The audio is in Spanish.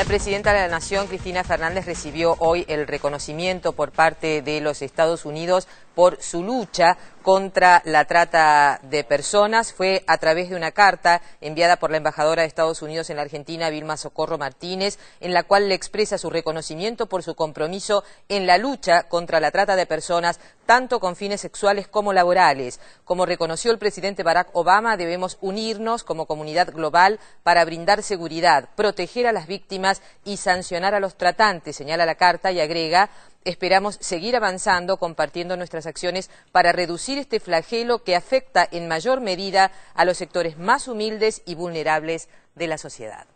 La presidenta de la Nación, Cristina Fernández, recibió hoy el reconocimiento por parte de los Estados Unidos por su lucha contra la trata de personas. Fue a través de una carta enviada por la embajadora de Estados Unidos en la Argentina, Vilma Socorro Martínez, en la cual le expresa su reconocimiento por su compromiso en la lucha contra la trata de personas, tanto con fines sexuales como laborales. Como reconoció el presidente Barack Obama, debemos unirnos como comunidad global para brindar seguridad, proteger a las víctimas y sancionar a los tratantes, señala la carta y agrega esperamos seguir avanzando, compartiendo nuestras acciones para reducir este flagelo que afecta en mayor medida a los sectores más humildes y vulnerables de la sociedad.